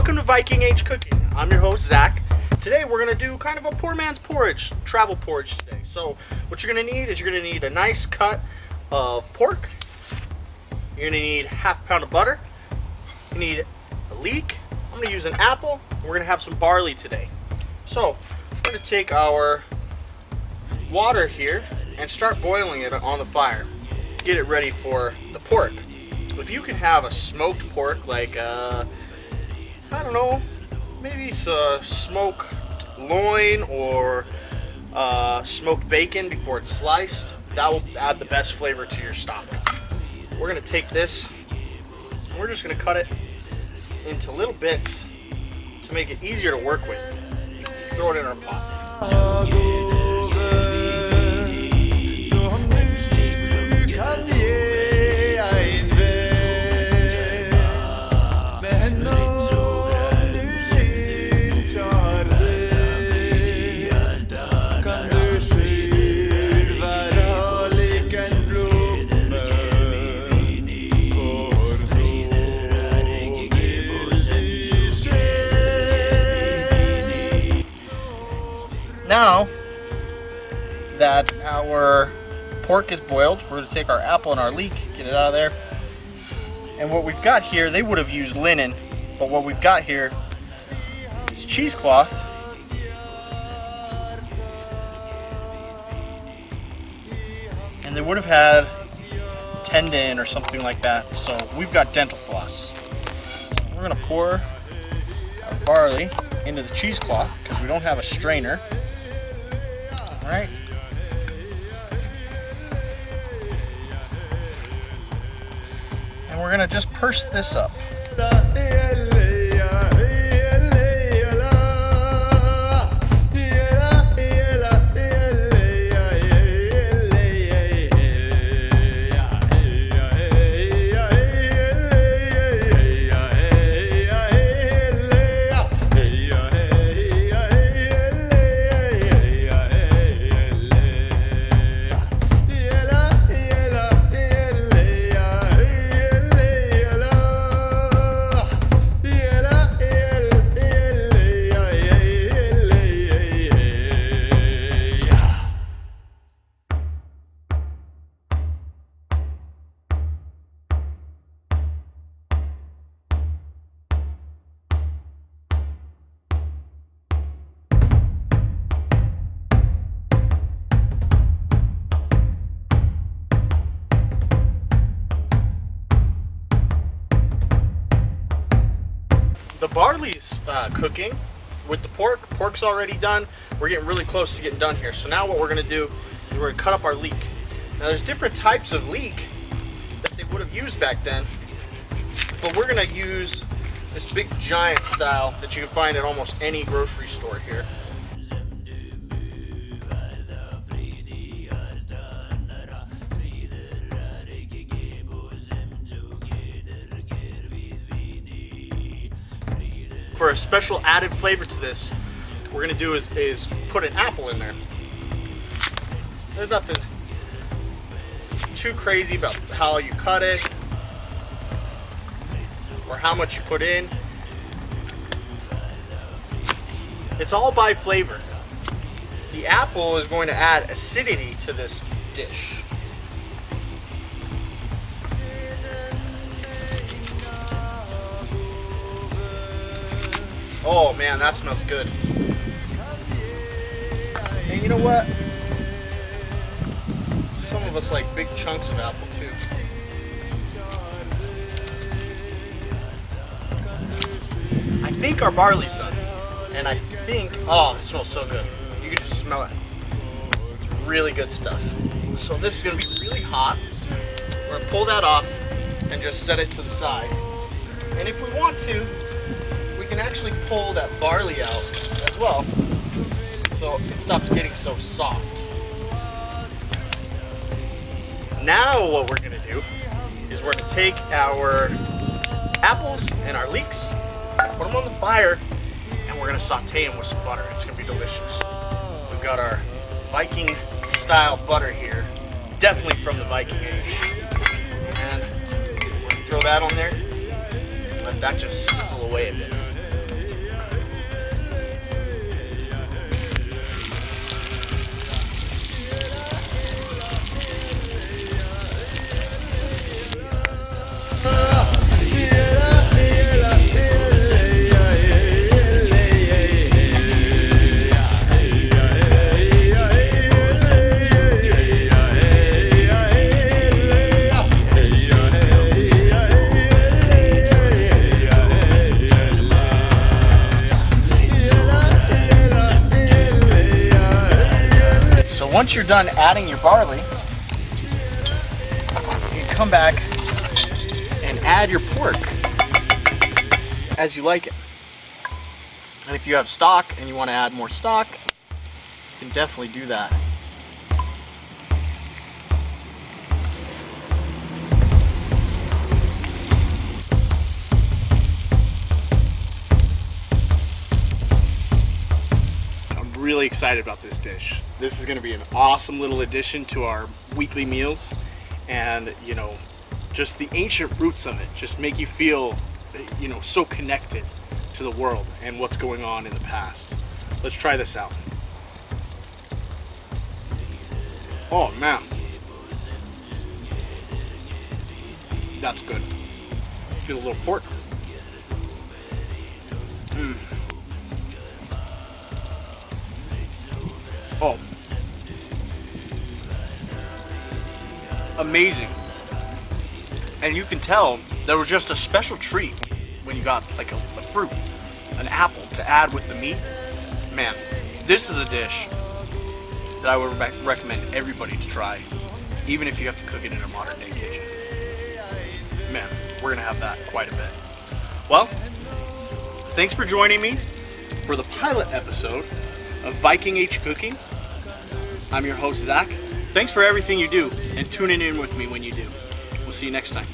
Welcome to Viking Age Cooking. I'm your host, Zach. Today we're going to do kind of a poor man's porridge, travel porridge today. So what you're going to need is you're going to need a nice cut of pork. You're going to need half a pound of butter. You need a leek. I'm going to use an apple. We're going to have some barley today. So we're going to take our water here and start boiling it on the fire. Get it ready for the pork. If you can have a smoked pork like, uh, I don't know, maybe some smoked loin or uh, smoked bacon before it's sliced, that will add the best flavor to your stock. We're gonna take this, and we're just gonna cut it into little bits to make it easier to work with. Throw it in our pot. Now that our pork is boiled, we're going to take our apple and our leek, get it out of there. And what we've got here, they would have used linen, but what we've got here is cheesecloth. And they would have had tendon or something like that. So we've got dental floss. We're going to pour our barley into the cheesecloth because we don't have a strainer. Right. And we're gonna just purse this up. The barley's uh, cooking with the pork. Pork's already done. We're getting really close to getting done here. So now what we're gonna do is we're gonna cut up our leek. Now there's different types of leek that they would have used back then, but we're gonna use this big giant style that you can find at almost any grocery store here. For a special added flavor to this, we're gonna do is, is put an apple in there. There's nothing too crazy about how you cut it or how much you put in. It's all by flavor. The apple is going to add acidity to this dish. Man, that smells good. And you know what? Some of us like big chunks of apple too. I think our barley's done. And I think, oh, it smells so good. You can just smell it. It's really good stuff. So this is gonna be really hot. We're gonna pull that off and just set it to the side. And if we want to, can actually pull that barley out as well so it stops getting so soft. Now what we're gonna do is we're gonna take our apples and our leeks, put them on the fire, and we're gonna saute them with some butter. It's gonna be delicious. We've got our Viking style butter here, definitely from the Viking age. And we're gonna throw that on there, let that just sizzle away a bit. Once you're done adding your barley, you can come back and add your pork as you like it. And if you have stock and you want to add more stock, you can definitely do that. Really excited about this dish. This is going to be an awesome little addition to our weekly meals and you know just the ancient roots of it just make you feel you know so connected to the world and what's going on in the past. Let's try this out. Oh man. That's good. Get a little pork. Mm. Oh. Amazing. And you can tell there was just a special treat when you got like a, a fruit, an apple to add with the meat. Man, this is a dish that I would rec- recommend everybody to try, even if you have to cook it in a modern day kitchen. Man, we're gonna have that quite a bit. Well, thanks for joining me for the pilot episode of Viking Age Cooking. I'm your host, Zach. Thanks for everything you do and tuning in with me when you do. We'll see you next time.